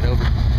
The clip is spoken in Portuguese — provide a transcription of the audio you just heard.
grava.